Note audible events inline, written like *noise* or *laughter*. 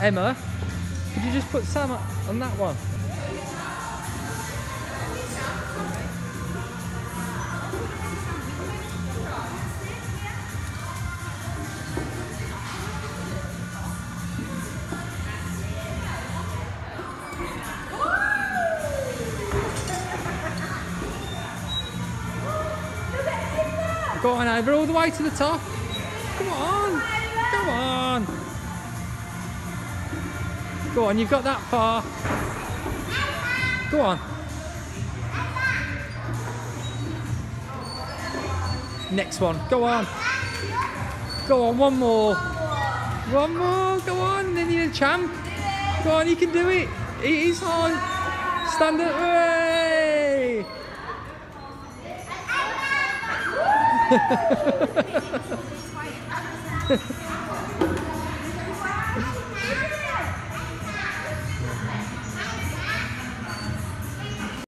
Emma, could you just put Sam on that one? Go on, Ava, all the way to the top. Come on. Come on. Go on, you've got that far. Go on. Next one. Go on. Go on, one more. One more. Go on, then you're a champ. Go on, you can do it. It is on. Stand up. Hooray! *laughs*